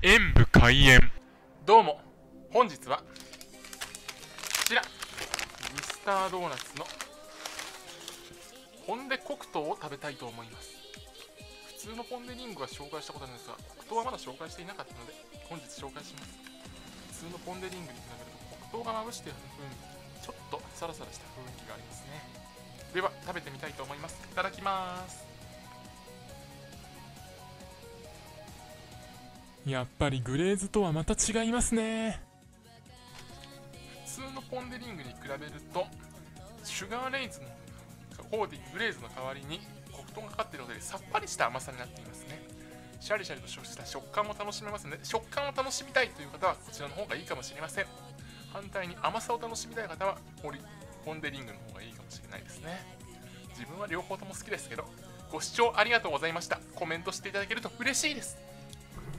演武開演。どうも。本日はこちら。ミスタードーナツのポン・デ黒糖を食べたいと思います。普通のポン・デリングは紹介したことあるんですが黒糖はまだ紹介していなかったので本日紹介します。普通のポン・デリングに比べると黒糖がまぶしてある風味ちょっとサラサラした雰囲気がありますね。では食べてみたいと思います。いただきます。やっぱりグレーズとはまた違いますね。普通のポン・デリングに比べるとシュガーレイズのホーディグレーズの代わりに黒糖がかかっているのでさっぱりした甘さになっていますね。シャリシャリとした食感も楽しめますので食感を楽しみたいという方はこちらの方がいいかもしれません。反対に甘さを楽しみたい方はポリポン・デリングの方がいいかもしれないですね。自分は両方とも好きですけどご視聴ありがとうございました。コメントしていただけると嬉しいです。